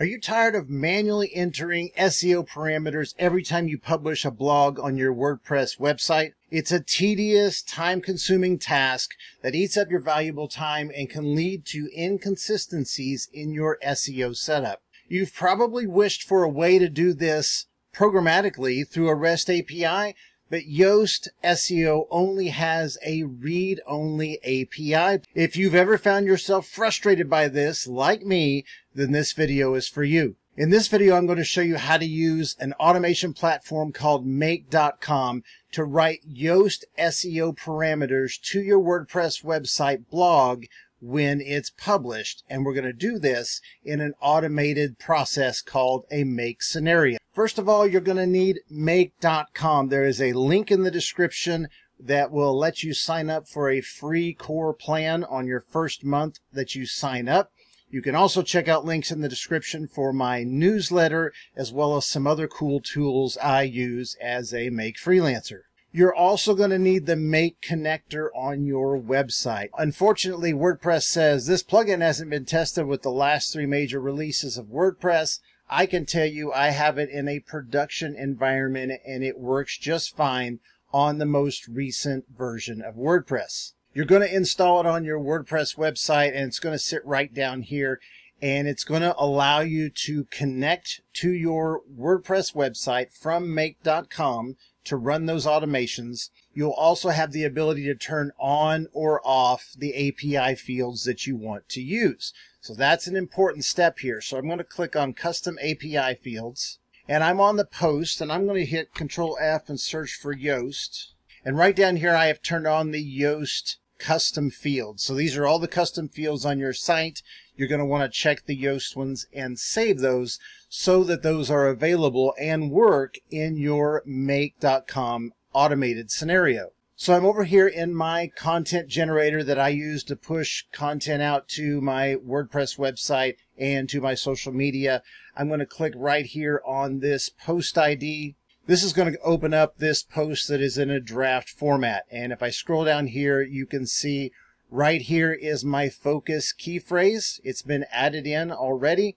Are you tired of manually entering SEO parameters every time you publish a blog on your WordPress website? It's a tedious, time consuming task that eats up your valuable time and can lead to inconsistencies in your SEO setup. You've probably wished for a way to do this programmatically through a REST API, but Yoast SEO only has a read-only API. If you've ever found yourself frustrated by this, like me, then this video is for you. In this video, I'm going to show you how to use an automation platform called Make.com to write Yoast SEO parameters to your WordPress website blog when it's published. And we're going to do this in an automated process called a make scenario. First of all, you're going to need make.com. There is a link in the description that will let you sign up for a free core plan on your first month that you sign up. You can also check out links in the description for my newsletter as well as some other cool tools I use as a Make freelancer. You're also going to need the Make connector on your website. Unfortunately, WordPress says this plugin hasn't been tested with the last three major releases of WordPress. I can tell you I have it in a production environment and it works just fine on the most recent version of WordPress. You're going to install it on your WordPress website and it's going to sit right down here and it's going to allow you to connect to your WordPress website from make.com to run those automations. You'll also have the ability to turn on or off the API fields that you want to use. So that's an important step here. So I'm going to click on custom API fields and I'm on the post and I'm going to hit control F and search for Yoast. And right down here, I have turned on the Yoast custom fields. So these are all the custom fields on your site. You're going to want to check the Yoast ones and save those so that those are available and work in your make.com automated scenario. So I'm over here in my content generator that I use to push content out to my WordPress website and to my social media. I'm going to click right here on this post ID. This is going to open up this post that is in a draft format. And if I scroll down here, you can see right here is my focus key phrase. It's been added in already.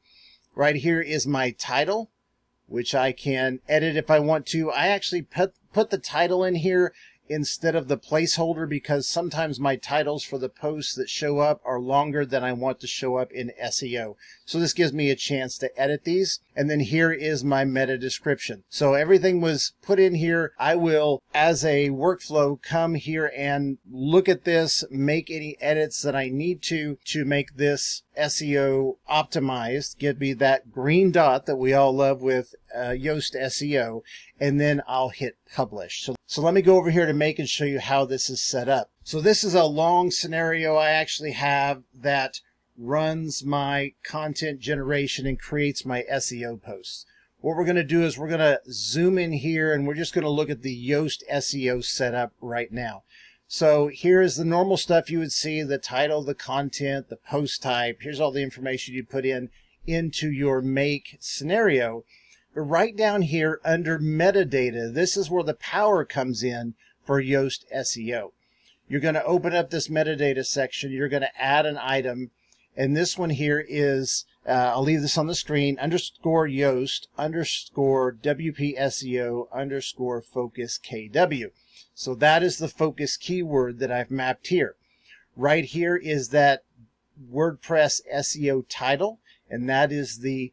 Right here is my title, which I can edit if I want to. I actually put, put the title in here instead of the placeholder because sometimes my titles for the posts that show up are longer than I want to show up in SEO. So this gives me a chance to edit these. And then here is my meta description. So everything was put in here. I will, as a workflow, come here and look at this, make any edits that I need to, to make this SEO optimized, give me that green dot that we all love with uh, Yoast SEO, and then I'll hit publish. So, so let me go over here to make and show you how this is set up. So this is a long scenario I actually have that runs my content generation and creates my SEO posts. What we're going to do is we're going to zoom in here and we're just going to look at the Yoast SEO setup right now. So here is the normal stuff you would see, the title, the content, the post type. Here's all the information you put in into your make scenario. But right down here under metadata, this is where the power comes in for Yoast SEO. You're going to open up this metadata section. You're going to add an item. And this one here is, uh, I'll leave this on the screen, underscore Yoast, underscore WP SEO, underscore focus KW. So that is the focus keyword that I've mapped here. Right here is that WordPress SEO title, and that is the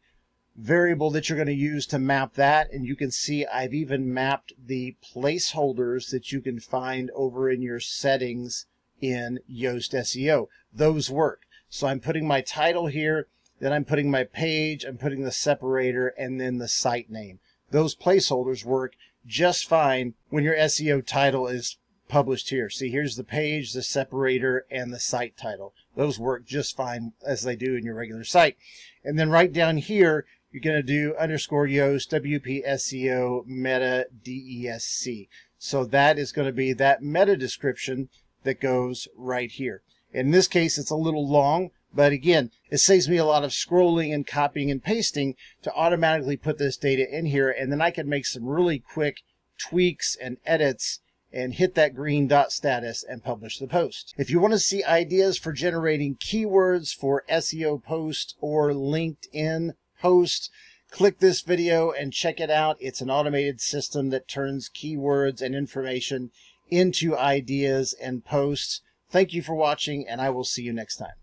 variable that you're going to use to map that. And you can see I've even mapped the placeholders that you can find over in your settings in Yoast SEO. Those work. So I'm putting my title here, then I'm putting my page, I'm putting the separator, and then the site name. Those placeholders work just fine when your SEO title is published here. See, here's the page, the separator, and the site title. Those work just fine as they do in your regular site. And then right down here, you're going to do underscore Yoast, WPSEO, meta DESC. So that is going to be that meta description that goes right here. In this case, it's a little long, but again, it saves me a lot of scrolling and copying and pasting to automatically put this data in here. And then I can make some really quick tweaks and edits and hit that green dot status and publish the post. If you want to see ideas for generating keywords for SEO posts or LinkedIn post, click this video and check it out. It's an automated system that turns keywords and information into ideas and posts. Thank you for watching, and I will see you next time.